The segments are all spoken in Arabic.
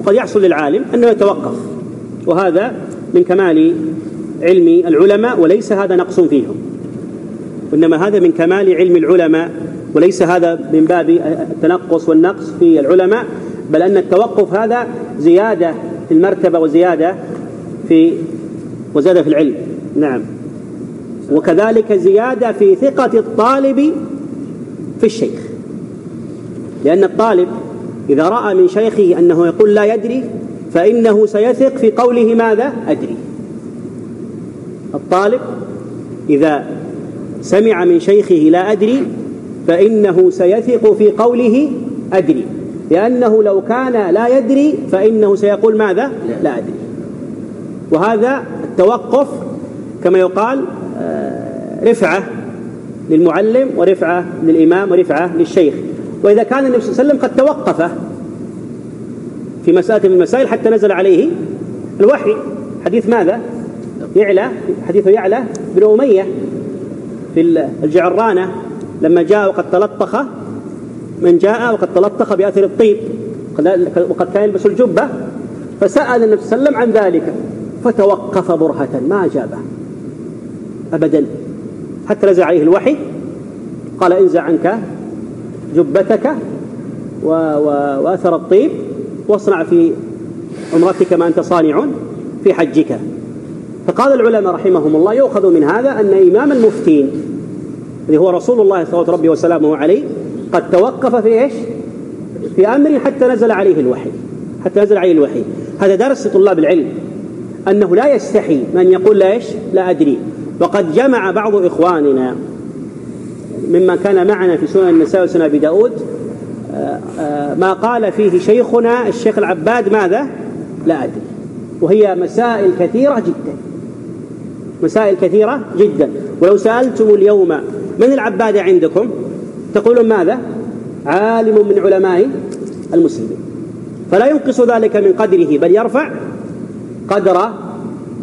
وقد يحصل للعالم أنه يتوقف. وهذا من كمال علم العلماء وليس هذا نقص فيهم. وإنما هذا من كمال علم العلماء وليس هذا من باب التنقص والنقص في العلماء بل أن التوقف هذا زيادة في المرتبة وزيادة في وزيادة في العلم. نعم. وكذلك زيادة في ثقة الطالب في الشيخ. لأن الطالب إذا رأى من شيخه أنه يقول لا يدري فإنه سيثق في قوله ماذا؟ أدري. الطالب إذا سمع من شيخه لا أدري فإنه سيثق في قوله أدري. لأنه لو كان لا يدري فإنه سيقول ماذا؟ لا أدري. وهذا التوقف كما يقال آه، رفعة للمعلم ورفعة للإمام ورفعة للشيخ. وإذا كان النبي صلى الله عليه وسلم قد توقف في مسألة من المسائل حتى نزل عليه الوحي حديث ماذا؟ يعلى حديث يعلى بن أمية في الجعرانة لما جاء وقد تلطخ من جاء وقد تلطخ بأثر الطيب وقد كان يلبس الجبة فسأل النبي صلى الله عليه وسلم عن ذلك فتوقف برهة ما أجابه أبدا حتى نزل عليه الوحي قال انزع عنك جبتك و... و... وأثر الطيب واصنع في عمرتك ما أنت صانع في حجك فقال العلماء رحمهم الله يؤخذ من هذا أن إمام المفتين الذي هو رسول الله الله عليه وسلامه عليه قد توقف في إيش؟ في أمر حتى نزل عليه الوحي حتى نزل عليه الوحي هذا درس لطلاب العلم أنه لا يستحي من يقول لا إيش؟ لا أدري وقد جمع بعض إخواننا ممن كان معنا في سنن النساء وسنن أبي داود آه، آه، ما قال فيه شيخنا الشيخ العباد ماذا؟ لا أدري. وهي مسائل كثيرة جدا. مسائل كثيرة جدا. ولو سألتم اليوم من العباد عندكم تقولون ماذا؟ عالم من علماء المسلمين. فلا ينقص ذلك من قدره بل يرفع قدر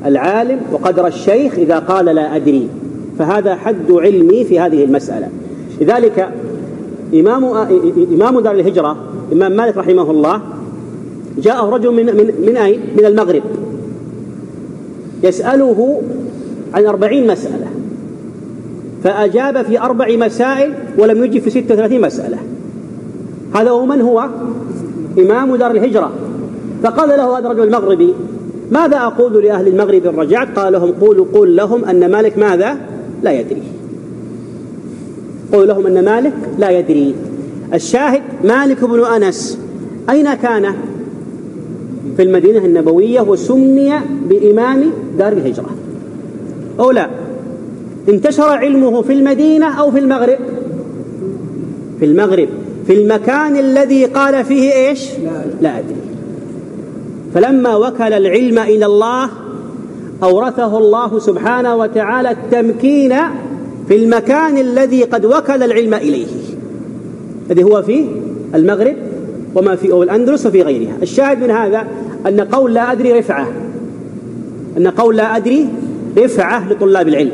العالم وقدر الشيخ إذا قال لا أدري. فهذا حد علمي في هذه المسألة. لذلك إمام إمام دار الهجرة الإمام مالك رحمه الله جاءه رجل من من من أين؟ من المغرب. يسأله عن أربعين مسألة. فأجاب في أربع مسائل ولم يجب في ستة وثلاثين مسألة. هذا هو من هو؟ إمام دار الهجرة. فقال له هذا الرجل المغربي ماذا أقول لأهل المغرب إن رجعت؟ قال لهم قولوا قول لهم أن مالك ماذا؟ لا يدري. قول لهم أن مالك لا يدري. الشاهد مالك بن أنس. أين كان؟ في المدينة النبوية وسمي بإمام دار الهجرة. أو لا. انتشر علمه في المدينة أو في المغرب؟ في المغرب. في المكان الذي قال فيه إيش؟ لا أدري فلما وكل العلم إلى الله أورثه الله سبحانه وتعالى التمكين في المكان الذي قد وكل العلم إليه. الذي هو في المغرب وما في أو الأندلس وفي غيرها. الشاهد من هذا أن قول لا أدري رفعة. أن قول لا أدري رفعة لطلاب العلم.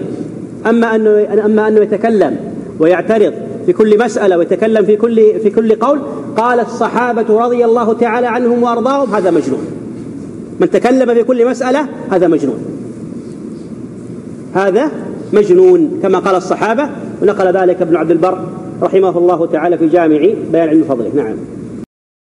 أما أنه أما أنه يتكلم ويعترض في كل مسألة ويتكلم في كل في كل قول قال الصحابة رضي الله تعالى عنهم وأرضاهم هذا مجنون. من تكلم في كل مسألة هذا مجنون. هذا مجنون كما قال الصحابة ونقل ذلك ابن عبد البر رحمه الله تعالى في جامع بيان علم فضله. نعم.